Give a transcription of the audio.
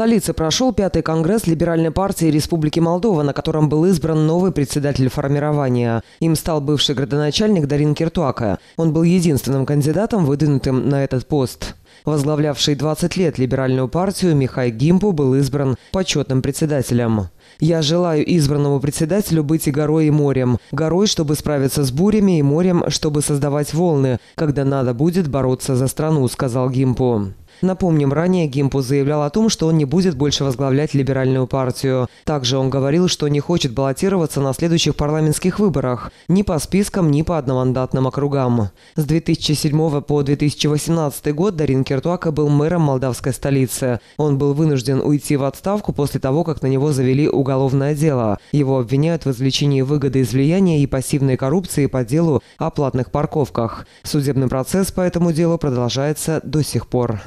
столице прошел пятый конгресс Либеральной партии Республики Молдова, на котором был избран новый председатель формирования. Им стал бывший градоначальник Дарин Киртуака. Он был единственным кандидатом, выдвинутым на этот пост. Возглавлявший 20 лет либеральную партию Михай Гимпу был избран почетным председателем. «Я желаю избранному председателю быть и горой, и морем. Горой, чтобы справиться с бурями, и морем, чтобы создавать волны, когда надо будет бороться за страну», — сказал Гимпу. Напомним, ранее Гимпу заявлял о том, что он не будет больше возглавлять либеральную партию. Также он говорил, что не хочет баллотироваться на следующих парламентских выборах ни по спискам, ни по одномандатным округам. С 2007 по 2018 год Дарин Киртуака был мэром молдавской столицы. Он был вынужден уйти в отставку после того, как на него завели уголовное дело. Его обвиняют в извлечении выгоды из влияния и пассивной коррупции по делу о платных парковках. Судебный процесс по этому делу продолжается до сих пор.